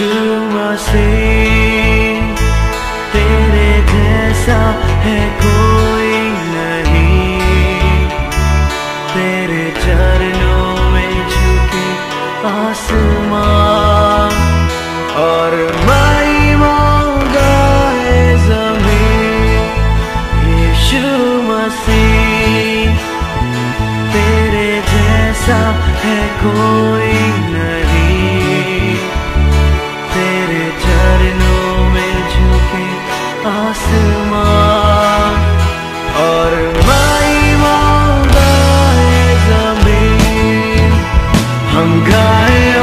यीशु मसीह तेरे जैसा है कोई नहीं। तेरे चरणों में झुके आसमां और I